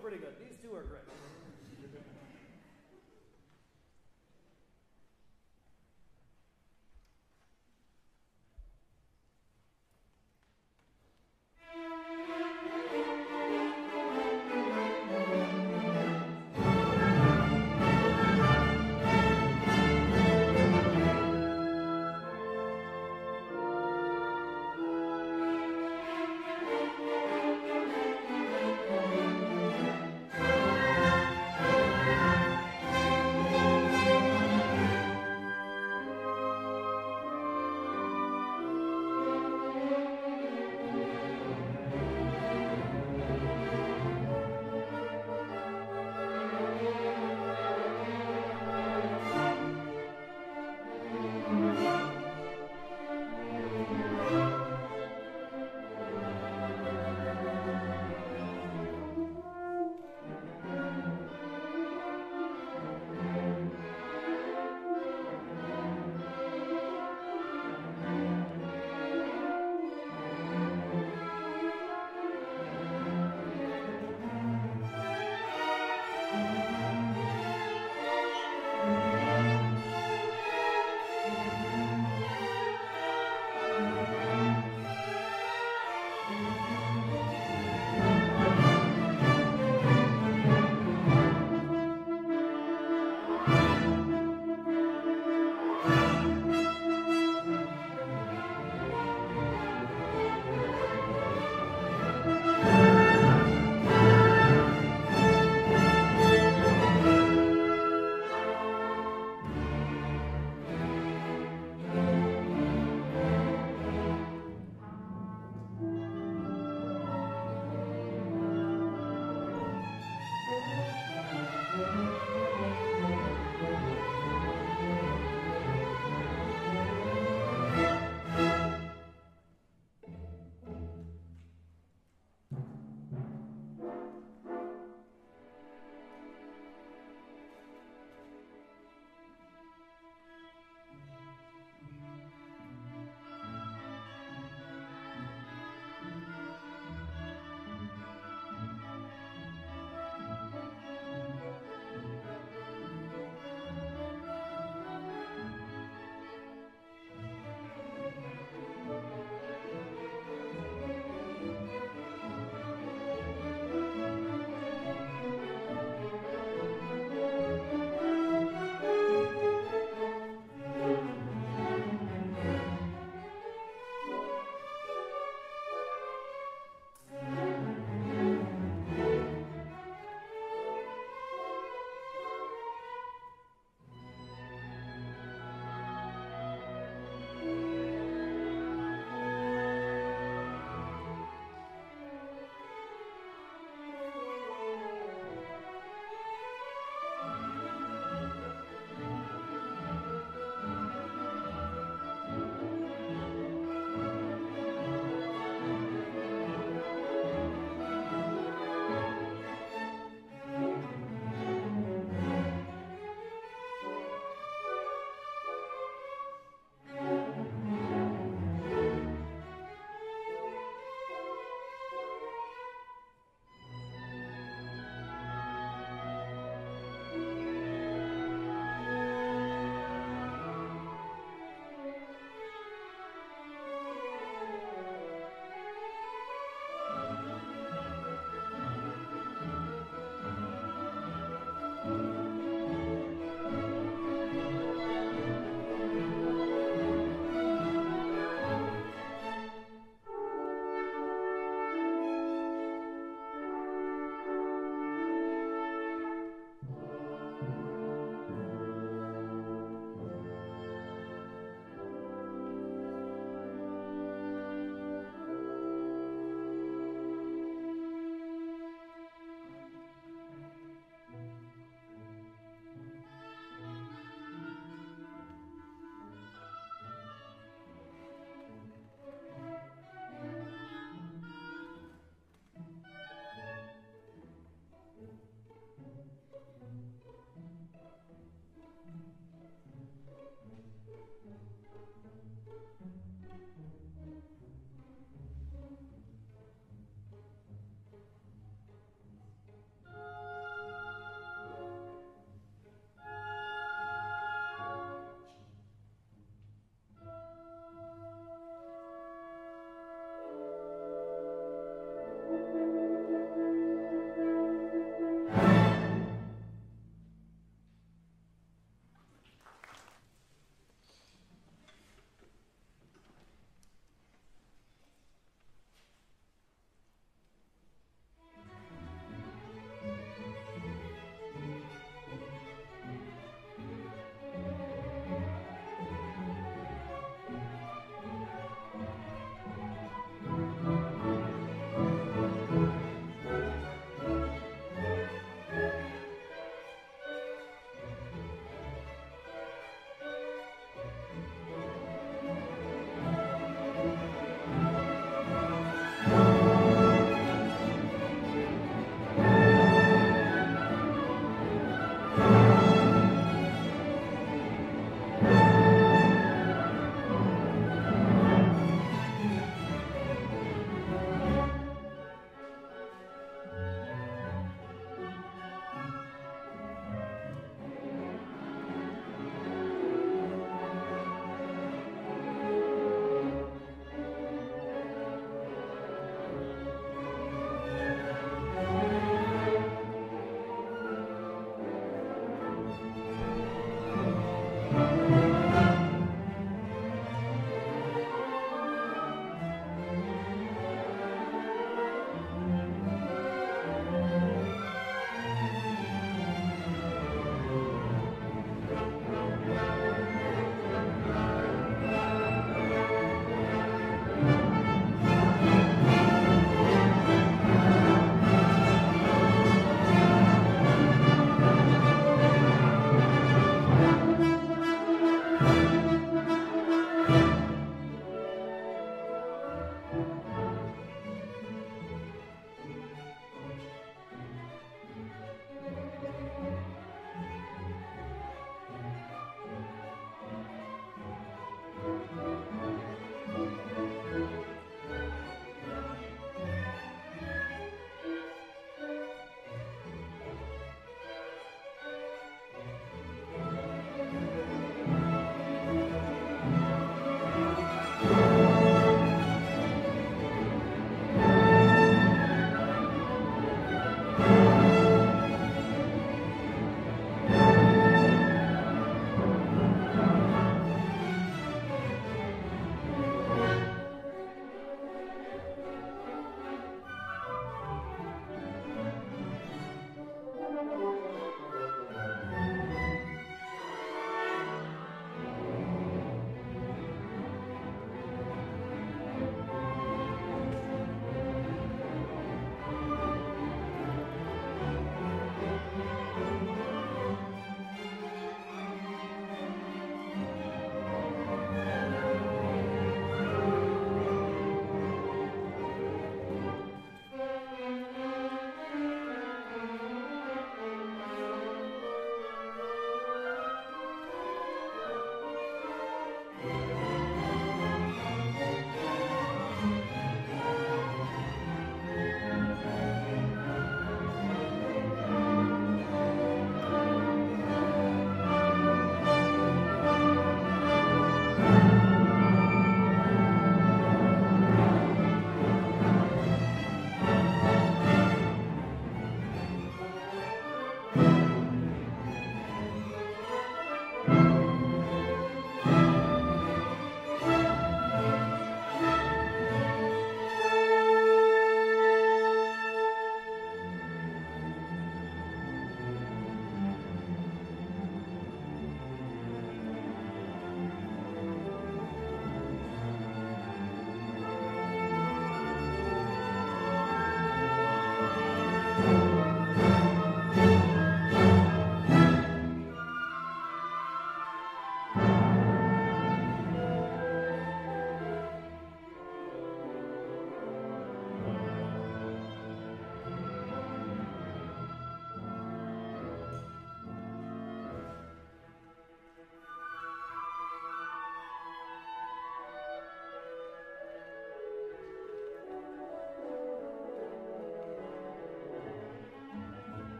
Pretty good. These two are great.